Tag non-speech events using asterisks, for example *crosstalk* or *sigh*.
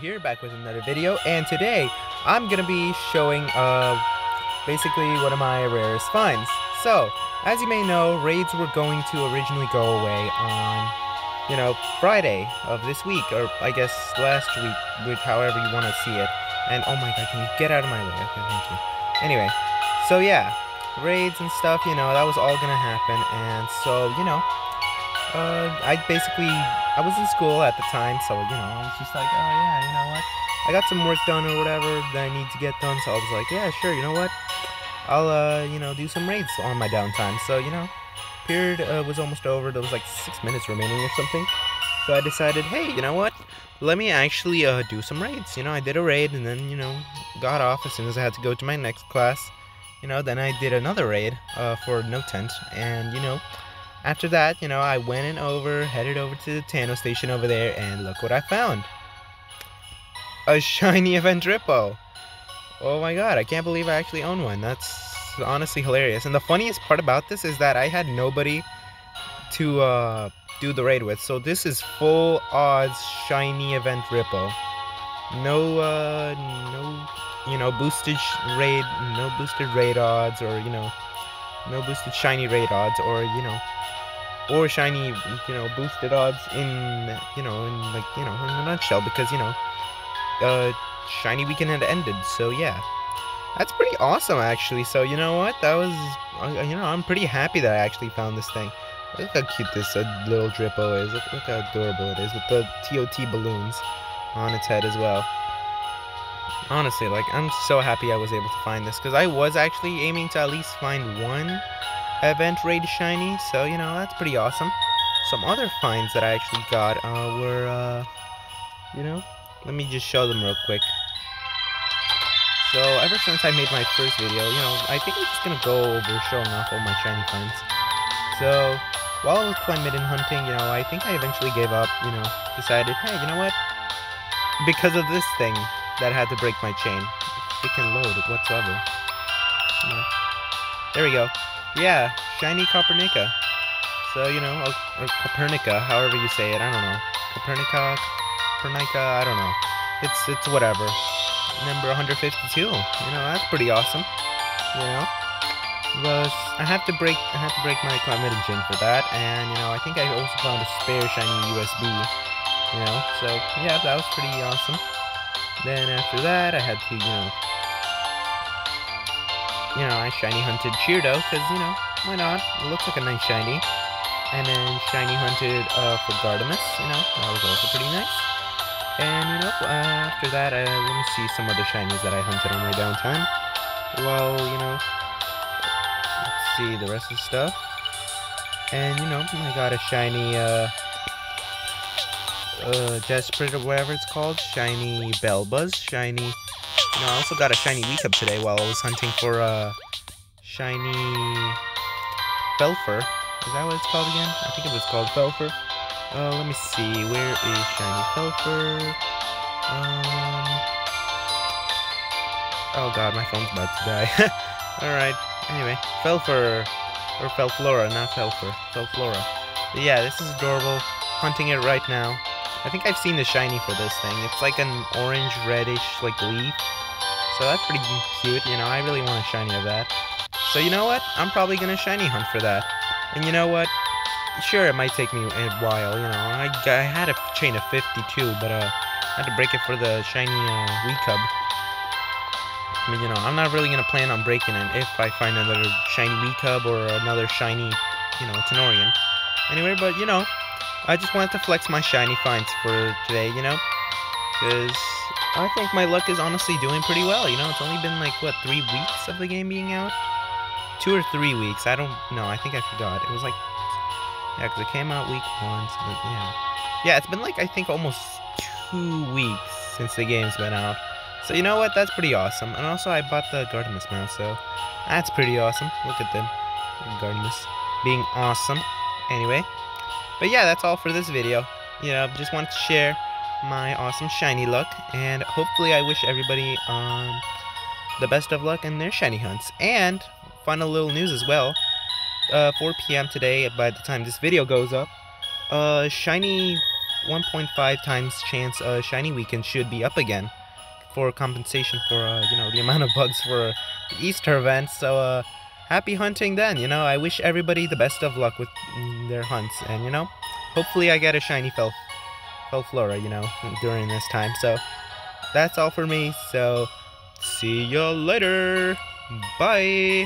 Here, back with another video, and today I'm gonna be showing uh basically one of my rarest finds. So, as you may know, raids were going to originally go away on, you know, Friday of this week, or I guess last week, which however you want to see it. And oh my god, can you get out of my way? Okay, thank you. Anyway, so yeah, raids and stuff, you know, that was all gonna happen, and so you know, uh, I basically I was in school at the time, so you know, I was just like, oh yeah, you know what? I got some work done or whatever that I need to get done, so I was like, yeah, sure, you know what? I'll uh, you know, do some raids on my downtime. So you know, period uh, was almost over. There was like six minutes remaining or something. So I decided, hey, you know what? Let me actually uh, do some raids. You know, I did a raid and then you know got off as soon as I had to go to my next class. You know, then I did another raid uh, for no tent, and you know, after that, you know, I went and over, headed over to the Tano station over there, and look what I found. A *laughs* shiny Evandripo. Oh my god, I can't believe I actually own one. That's honestly hilarious. And the funniest part about this is that I had nobody to uh, do the raid with. So this is full odds shiny Evandripo. No, uh, no, you know, boosted raid, no boosted raid odds, or, you know, no boosted shiny raid odds, or, you know, or shiny, you know, boosted odds in, you know, in like, you know, in a nutshell, because, you know, uh, shiny weekend had ended, so yeah. That's pretty awesome, actually, so you know what, that was, uh, you know, I'm pretty happy that I actually found this thing. Look how cute this uh, little Drippo is, look, look how adorable it is, with the TOT balloons on its head as well. Honestly, like, I'm so happy I was able to find this, because I was actually aiming to at least find one event raid shiny, so you know, that's pretty awesome. Some other finds that I actually got uh, were, uh, you know, let me just show them real quick. So, ever since I made my first video, you know, I think I'm just gonna go over showing off all my shiny finds. So, while I was chlamydian hunting, you know, I think I eventually gave up, you know, decided, hey, you know what? Because of this thing that had to break my chain. It can load whatsoever. Yeah. There we go. Yeah, shiny Copernica. So, you know, or Copernica, however you say it, I don't know. Copernica, Copernica, I don't know. It's it's whatever. Number 152. You know, that's pretty awesome. You know? But I have to break I have to break my chain for that, and you know, I think I also found a spare shiny USB. You know, so yeah, that was pretty awesome. Then after that I had to, you know, you know, I shiny hunted Cheerdo, because, you know, why not? It looks like a nice shiny. And then shiny hunted uh, for Gardemus, you know, that was also pretty nice. And, you know, uh, after that, uh, let me see some other shinies that I hunted on my downtime. Well, you know, let's see the rest of the stuff. And, you know, I got a shiny, uh, uh, Jesprit or whatever it's called. Shiny Bellbuzz, shiny you know, I also got a shiny Weekup today while I was hunting for a uh, shiny Felfer. Is that what it's called again? I think it was called Felfer. Uh, let me see. Where is shiny Felfer? Um. Oh god, my phone's about to die. *laughs* Alright. Anyway, Felfer. Or Felflora, not Felfer. Felflora. But yeah, this is adorable. Hunting it right now. I think I've seen the shiny for this thing. It's like an orange reddish like leaf. So that's pretty cute, you know, I really want a shiny of that. So you know what? I'm probably gonna shiny hunt for that. And you know what? Sure, it might take me a while, you know. I, I had a chain of 52, but uh, I had to break it for the shiny uh, Cub. I mean, you know, I'm not really gonna plan on breaking it if I find another shiny Weekup or another shiny, you know, Tenorian. Anyway, but you know, I just wanted to flex my shiny finds for today, you know? Because I think my luck is honestly doing pretty well. You know, it's only been like, what, three weeks of the game being out? Two or three weeks. I don't know. I think I forgot. It was like, yeah, because it came out week one. So yeah. Yeah, it's been like, I think almost two weeks since the game's been out. So you know what? That's pretty awesome. And also, I bought the Gardemus mouse, so that's pretty awesome. Look at them. Gardemus being awesome. Anyway. But yeah, that's all for this video. You know, just wanted to share my awesome shiny luck, and hopefully I wish everybody um, the best of luck in their shiny hunts. And final little news as well. Uh, 4 p.m. today, by the time this video goes up, uh, shiny 1.5 times chance uh, shiny weekend should be up again for compensation for uh, you know the amount of bugs for the Easter event. So uh, happy hunting then. You know I wish everybody the best of luck with mm, their hunts, and you know hopefully I get a shiny Flora, you know during this time. So that's all for me. So see you later. Bye.